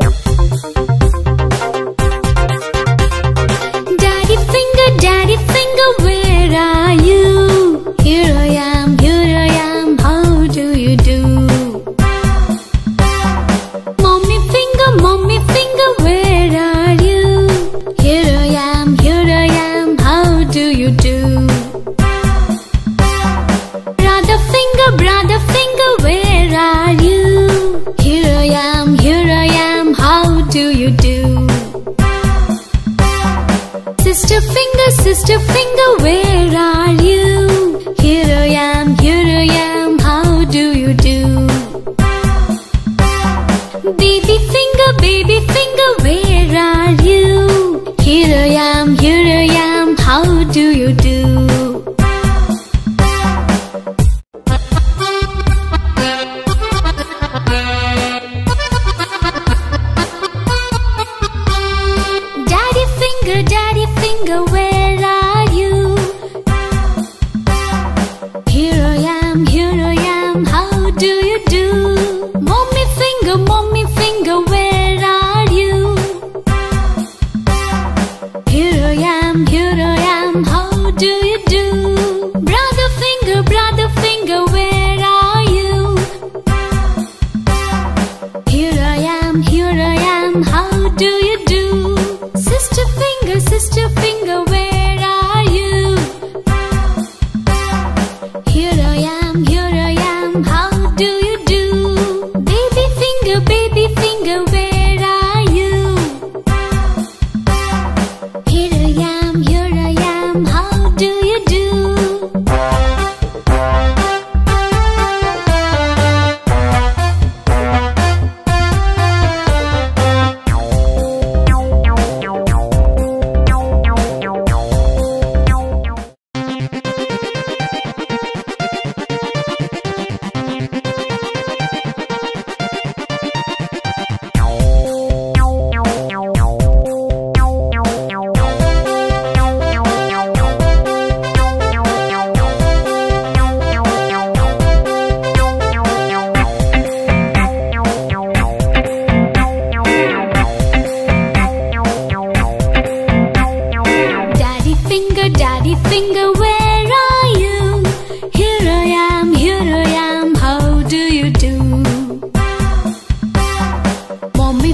you. do you do? Sister finger, sister finger, where are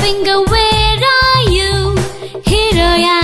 finger, where are you? Here I am.